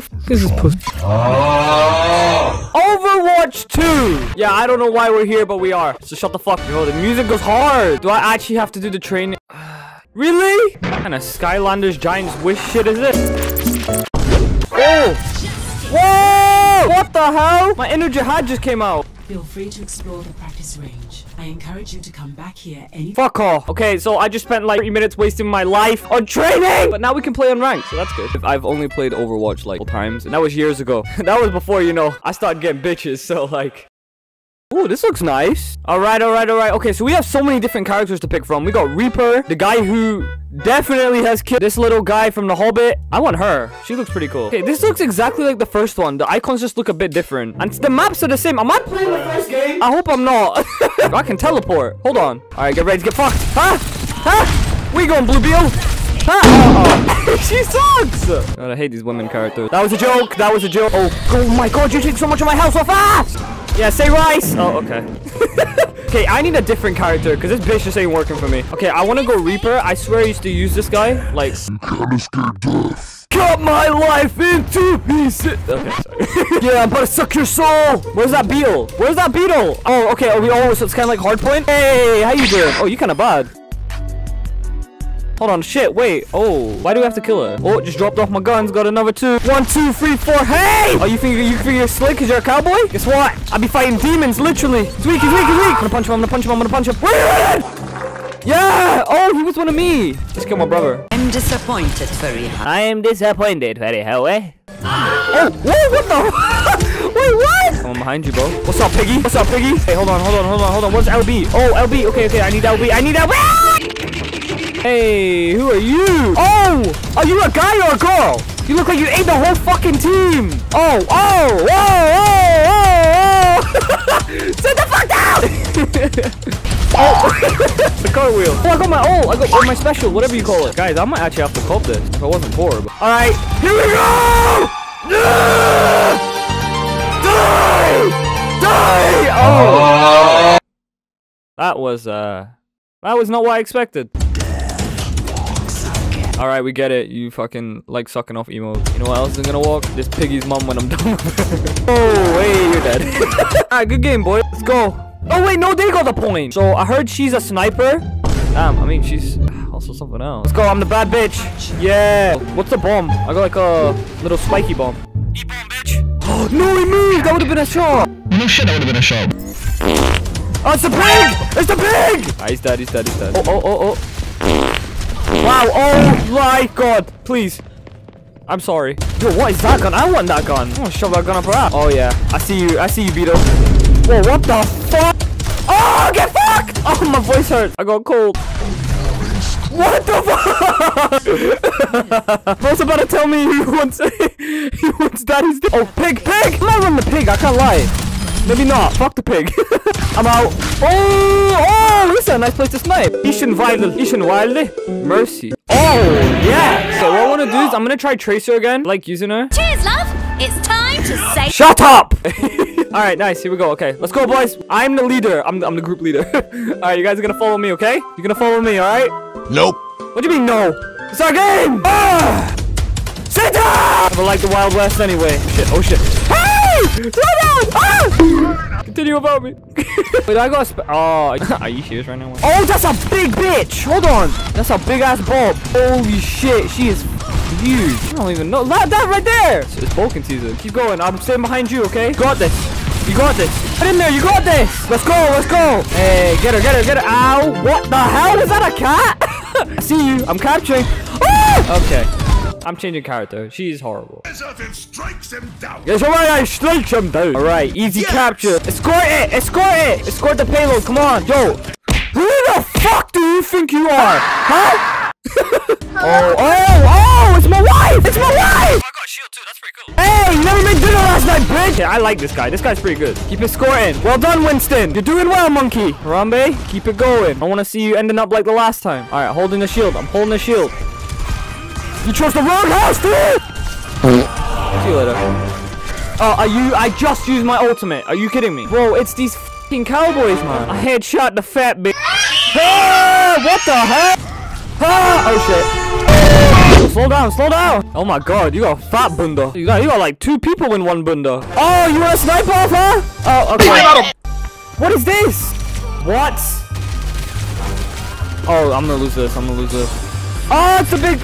Fuck is this pussy? Overwatch 2! Yeah, I don't know why we're here, but we are. So shut the fuck. Yo, the music goes hard. Do I actually have to do the training? really? What kind of Skylanders Giants Wish shit is this? Oh! Whoa! What the hell? My inner jihad just came out. Feel free to explore the practice range. I encourage you to come back here any Fuck off. Okay, so I just spent like 30 minutes wasting my life on training, but now we can play on rank, so that's good. I've only played Overwatch like times, and that was years ago. that was before, you know, I started getting bitches, so like... Ooh, this looks nice. All right, all right, all right. Okay, so we have so many different characters to pick from. We got Reaper, the guy who definitely has killed this little guy from The Hobbit. I want her. She looks pretty cool. Okay, this looks exactly like the first one. The icons just look a bit different. And the maps are the same. Am I playing the first game? I hope I'm not. I can teleport. Hold on. All right, get ready to get fucked. Huh? Huh? We going, Blue Beetle? Huh? She sucks! God, I hate these women characters. That was a joke. That was a joke. Oh, oh my god, you take so much of my health so fast! Yeah, say rice! Oh, okay. okay, I need a different character, because this bitch just ain't working for me. Okay, I want to go Reaper. I swear I used to use this guy. Like... Kinda scared death. Cut my life into pieces! Okay, sorry. yeah, I'm about to suck your soul! Where's that beetle? Where's that beetle? Oh, okay, are we all... So it's kind of like hardpoint? Hey, how you doing? Oh, you kind of bad. Hold on, shit, wait. Oh, why do we have to kill her? Oh, just dropped off my guns, got another two. One, two, three, four. Hey! Oh, you think you think you're slick because you're a cowboy? Guess what? I be fighting demons, literally. He's weak, he's weak, he's weak. I'm gonna punch him, I'm gonna punch him, I'm gonna punch him. Wait! Yeah! Oh, he was one of me. Just kill my brother. I'm disappointed, very Fariha. I am disappointed, very how, eh? Oh, whoa, what the? Wait, what? I'm behind you, bro. What's up, Piggy? What's up, Piggy? Hey, hold on, hold on, hold on, hold on. What's LB? Oh, LB. Okay, okay, I need LB. I need LB! Hey, who are you? Oh, are you a guy or a girl? You look like you ate the whole fucking team. Oh, oh, oh, oh, oh, oh. Sit the fuck down! oh, the cartwheel. Oh, I got my oh, I got oh, my special, whatever you call it. Guys, I might actually have to cop this if I wasn't poor. But... All right, here we go! Die! Die! Oh! That was uh, that was not what I expected. Alright, we get it. You fucking like sucking off emo. You know what else is gonna walk? This piggy's mom when I'm done Oh, hey, you're dead. Alright, good game, boy. Let's go. Oh, wait, no, they got the point. So, I heard she's a sniper. Damn, I mean, she's also something else. Let's go, I'm the bad bitch. Yeah. What's the bomb? I got like a little spiky bomb. E-bomb, bitch. Oh no, he moved. That would have been a shot. No shit, that would have been a shot. Oh, it's the pig! It's the pig! Ah, he's dead, he's dead, he's dead. Oh, oh, oh, oh. Oh my god. Please. I'm sorry. Yo, what is that gun? I want that gun. I'm gonna shove that gun up her ass. Oh, yeah. I see you. I see you, Beto. Whoa, what the fuck? Oh, get fucked! Oh, my voice hurts. I got cold. What the fuck? Bro's about to tell me he wants he wants daddy's dick. Oh, pig, pig! I'm not the pig. I can't lie. Maybe not. Fuck the pig. I'm out. Oh, oh, this is a nice place to snipe. Ishin Wilde. Ishin Wilde. Mercy. Oh, yeah. So what I want to do is I'm going to try Tracer again. I like using her. Cheers, love. It's time to say. Shut up! all right, nice. Here we go. Okay, let's go, boys. I'm the leader. I'm the, I'm the group leader. all right, you guys are going to follow me, okay? You're going to follow me, all right? Nope. What do you mean, no? It's our game! Ah! Sit down! I like the Wild West anyway. Shit, oh shit. Slow down! Ah! Continue about me. Wait, I got a Oh, are you serious right now? Oh, that's a big bitch! Hold on. That's a big ass bulb. Holy shit, she is huge. I don't even know. That, that right there! It's, Vulcan season. Keep going. I'm staying behind you, okay? Got this. You got this. Get in there. You got this. Let's go. Let's go. Hey, get her, get her, get her. Ow. What the hell? Is that a cat? See you. I'm capturing. Ah! Okay. I'm changing character. She's horrible. strikes him down. Yes, alright, I strike him down. Alright, easy capture. Escort it! Escort it! Escort the payload, come on. Yo, who the fuck do you think you are? Huh? oh, oh, oh, it's my wife! It's my wife! Oh, I got a shield too, that's pretty cool. Hey, you never made dinner last night, bitch! Yeah, I like this guy. This guy's pretty good. Keep escorting. Well done, Winston. You're doing well, monkey. Harambe, keep it going. I want to see you ending up like the last time. Alright, holding the shield. I'm holding the shield. You chose the wrong house, dude! See you later. Oh, are you? I just used my ultimate. Are you kidding me? Bro, it's these fucking cowboys, man. I headshot the fat bitch. Hey, what the hell? Ah, oh shit. slow down, slow down. Oh my god, you got a fat bunda. You got, you got like two people in one bunda. Oh, you want a sniper off, huh? Oh, okay. What is this? What? Oh, I'm gonna lose this. I'm gonna lose this. Oh, it's a big.